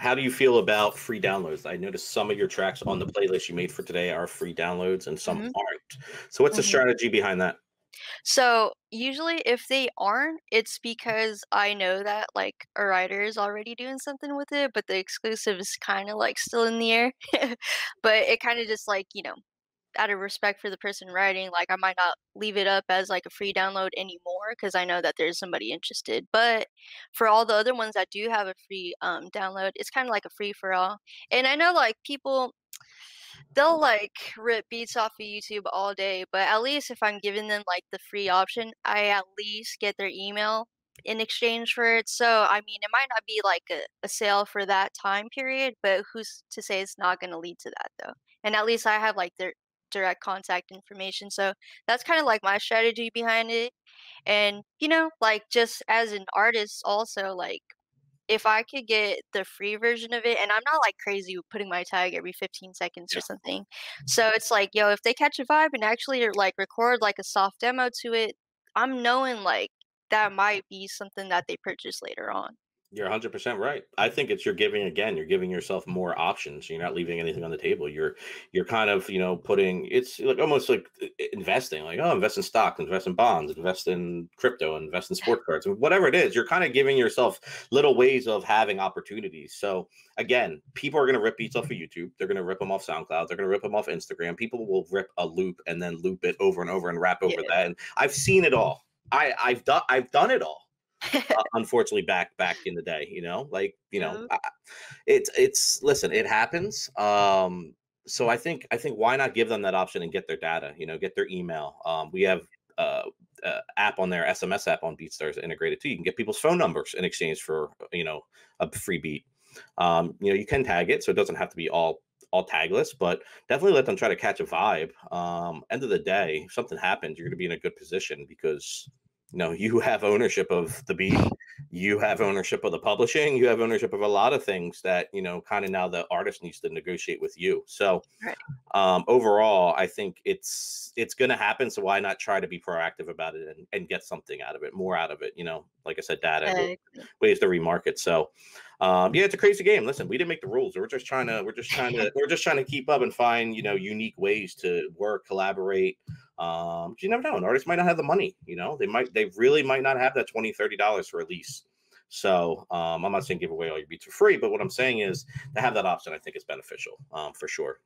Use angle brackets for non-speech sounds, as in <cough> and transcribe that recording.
how do you feel about free downloads? I noticed some of your tracks on the playlist you made for today are free downloads and some Mhm. aren't. So what's the Mhm. strategy behind that? So, usually if they aren't, it's because I know that, like, a writer is already doing something with it, but the exclusive is kinda, like, still in the air. <laughs> But it kinda just, like, you know, out of respect for the person writing, like, I might not leave it up as, like, a free download anymore because I know that there's somebody interested. But for all the other ones that do have a free, um, download, it's kinda like a free for all. And I know, like, people they'll, like, rip beats off of YouTube all day, but at least if I'm giving them, like, the free option, I at least get their email in exchange for it. So, I mean, it might not be like a a sale for that time period, but who's to say it's not gonna lead to that, though? And at least I have, like, their direct contact information, so that's kinda like my strategy behind it. And, you know, like, just as an artist also, like, if I could get the free version of it and I'm not, like, crazy putting my tag every 15 seconds or something. So, it's like, yo, if they catch a vibe and actually like, record, like, a soft demo to it, I'm knowing, like, that might be something that they purchase later on. You're 100% right. I think it's you're giving again, you're giving yourself more options. You're not leaving anything on the table. You're you're kind of, you know, putting it's like almost like uh, i investing, like, "Oh, invest in stocks, invest in bonds, invest in crypto, invest in sports cards." Whatever it is, you're kinda giving yourself little ways of having opportunities. So, again, people are gonna rip beats off of YouTube. They're gonna rip them off SoundCloud. They're gonna rip them off Instagram. People will rip a loop and then loop it over and over and rap over Yeah. that, and I've seen it all. I I've do I've done it all. Uh, <laughs> unfortunately, back back in the day, you know? Like, you know. I I it's it's listen, it happens. Um, so I think I think why not give them that option and get their data, you know, get their email. Um, we have, uh, uh, app on their SMS app on BeatStars integrated too. You can get people's phone numbers in exchange for, you know, a free beat. Um, you know, you can tag it, so it doesn't have to be all all tagless, but definitely let them try to catch a vibe. Um, end of the day, if something happens, you're gonna be in a good position because, know, you have ownership of the beat, you have ownership of the publishing, you have ownership of a lot of things that, you know, kinda now the artist needs to negotiate with you. So, Right. um, overall, I think it's it's gonna happen, so why not try to be proactive about it and and get something out of it, more out of it, you know? Like I said, data, Exactly. ways to remarket. So, um, yeah, it's a crazy game. Listen, we didn't make the rules. We're just trying to we're just trying <laughs> to we're just trying to keep up and find, you know, unique ways to work, collaborate. Um, you never know, an artist might not have the money, you know? They might they really might not have that $20, $30 for a lease. So, um, I'm not saying give away all your beats for free, but what I'm saying is to have that option, I think is beneficial, um, for sure.